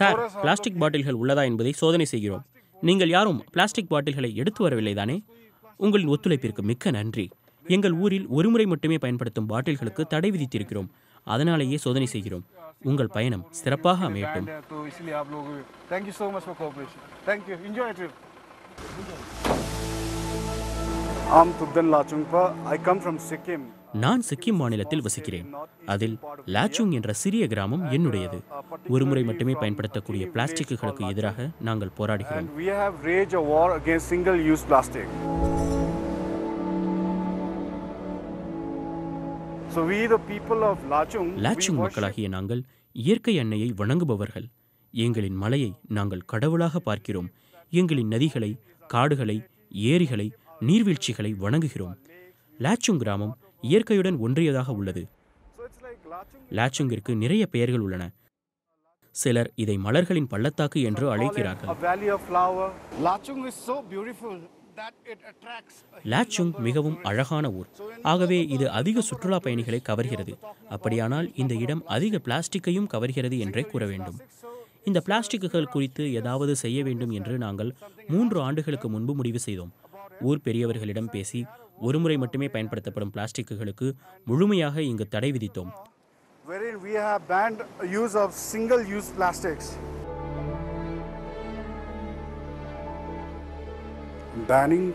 Sir plastic பாட்டில்கள் உள்ளதா என்பதை சோதனை செய்கிறோம். நீங்கள் யாரும் பிளாஸ்டிக் பாட்டில்களை எடுத்து வரவில்லை தானே உங்களின் ஒத்துழைப்பிற்கு மிக்க நன்றி. எங்கள் ஊரில் ஒருமுறை மட்டுமே பயன்படுத்தும் பாட்டில்களுக்கு தடை விதித்திருக்கிறோம். அதனாலேயே சோதனை செய்கிறோம். உங்கள் பயணம் சிறப்பாக அமையட்டும். நான் சிக்கிம் மாநிலத்தில் வசிக்கிறேன். அதில் லாச்சுங் என்ற சிறிய கிராமம் என்னுடையது. ஒருமுறை மட்டுமே பயன்படுத்தக்கூடிய பிளாஸ்டிக்குகளுக்கு எதிராக நாங்கள் போராடுகிறோம். லாச்சுங் மக்களாகிய நாங்கள் இயற்கை அன்னையை வணங்குபவர்கள். எங்களின் மலையை நாங்கள் கடவுளாக பார்க்கிறோம். எங்களின் நதிகளை காடுகளை ஏரிகளை நீர்வீழ்ச்சிகளை வணங்குகிறோம். லாச்சுங் கிராமம் இயற்கையுடன் ஒன்றியதாக உள்ளது. லாச்சுங்கிற்கு நிறைய பெயர்கள் உள்ளன. சிலர் இதை மலர்களின் பள்ளத்தாக்கு என்று அழைக்கிறார்கள். லாச்சுங் மிகவும் அழகான ஊர். ஆகவே இது அதிக சுற்றுலா பயணிகளை கவர்கிறது. அப்படியானால் இந்த இடம் அதிக பிளாஸ்டிக்கையும் கவர்கிறது என்றே கூற வேண்டும். இந்த பிளாஸ்டிக்குகள் குறித்து ஏதாவது செய்ய வேண்டும் என்று நாங்கள் மூன்று ஆண்டுகளுக்கு முன்பு முடிவு செய்தோம். ஊர் பெரியவர்களிடம் பேசி ஒருமுறை மட்டுமே பயன்படுத்தப்படும் பிளாஸ்டிக்குகளுக்கு முழுமையாக இங்கு தடை விதித்தோம். Banning.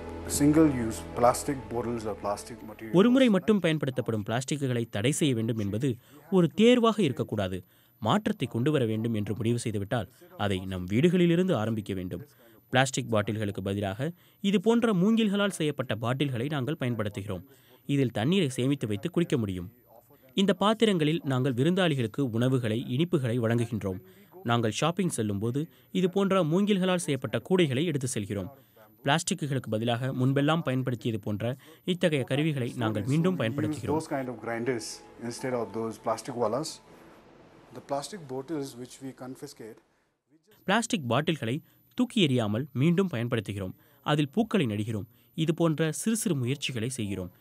ஒருமுறை மட்டும் பயன்படுத்தப்படும் பிளாஸ்டிக்குகளை தடை செய்ய வேண்டும் என்பது ஒரு தேர்வாக இருக்கக்கூடாது மாற்றத்தை கொண்டு வர வேண்டும் என்று முடிவு செய்துவிட்டால் அதை நம் வீடுகளிலிருந்து ஆரம்பிக்க வேண்டும் பிளாஸ்டிக் பாட்டில்களுக்கு பதிலாக இது போன்ற மூங்கில்களால் செய்யப்பட்ட பாட்டில்களை நாங்கள் பயன்படுத்துகிறோம். இதில் தண்ணீரை சேமித்து வைத்து குடிக்க முடியும். இந்த பாத்திரங்களில் நாங்கள் விருந்தாளிகளுக்கு உணவுகளை இனிப்புகளை வழங்குகின்றோம். நாங்கள் ஷாப்பிங் செல்லும்போது இது போன்ற மூங்கில்களால் செய்யப்பட்ட கூடைகளை எடுத்து செல்கிறோம். பிளாஸ்டிக்குகளுக்கு பதிலாக முன்பெல்லாம் பயன்படுத்தியது போன்ற இத்தகைய கருவிகளை நாங்கள் மீண்டும் பயன்படுத்துகிறோம். பிளாஸ்டிக் பாட்டில்களை தூக்கி எறியாமல் மீண்டும் பயன்படுத்துகிறோம். அதில் பூக்களை நடுகிறோம். இது போன்ற சிறு சிறு முயற்சிகளை செய்கிறோம்.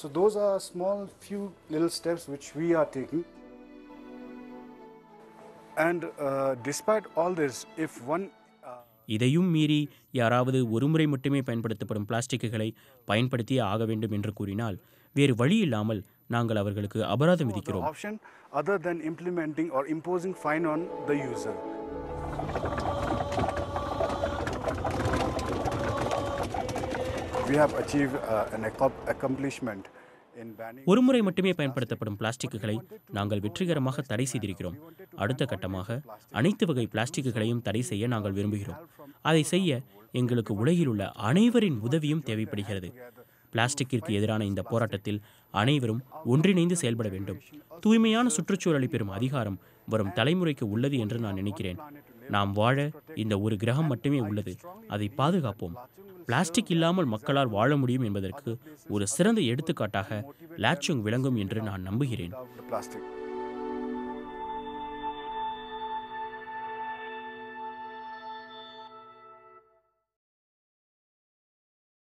So those are small few little steps which we are taking. And uh, despite all this, if one uh, இதையும் மீறி யாராவது ஒருமுறை மட்டுமே பயன்படுத்தப்படும் பிளாஸ்டிக்குகளை பயன்படுத்தியே ஆக வேண்டும் என்று கூறினால் வேறு வழி இல்லாமல் நாங்கள் அவர்களுக்கு அபராதம் விதிக்கிறோம். ஒருமுறை மட்டுமே பயன்படுத்தப்படும் பிளாஸ்டிக்குகளை நாங்கள் வெற்றிகரமாக தடை செய்திருக்கிறோம். அடுத்த கட்டமாக அனைத்து வகை பிளாஸ்டிக்குகளையும் தடை செய்ய நாங்கள் விரும்புகிறோம். அதை செய்ய எங்களுக்கு உலகில் உள்ள அனைவரின் உதவியும் தேவைப்படுகிறது. பிளாஸ்டிக்கிற்கு எதிரான இந்த போராட்டத்தில் அனைவரும் ஒன்றிணைந்து செயல்பட வேண்டும். தூய்மையான சுற்றுச்சூழலை பெறும் அதிகாரம் வரும் தலைமுறைக்கு உள்ளது என்று நான் நினைக்கிறேன். நாம் வாழ இந்த ஒரு கிரகம் மட்டுமே உள்ளது. அதை பாதுகாப்போம். பிளாஸ்டிக் இல்லாமல் மக்களால் வாழ முடியும் என்பதற்கு ஒரு சிறந்த எடுத்துக்காட்டாக லாச்சுங் விளங்கும் என்று நான் நம்புகிறேன்.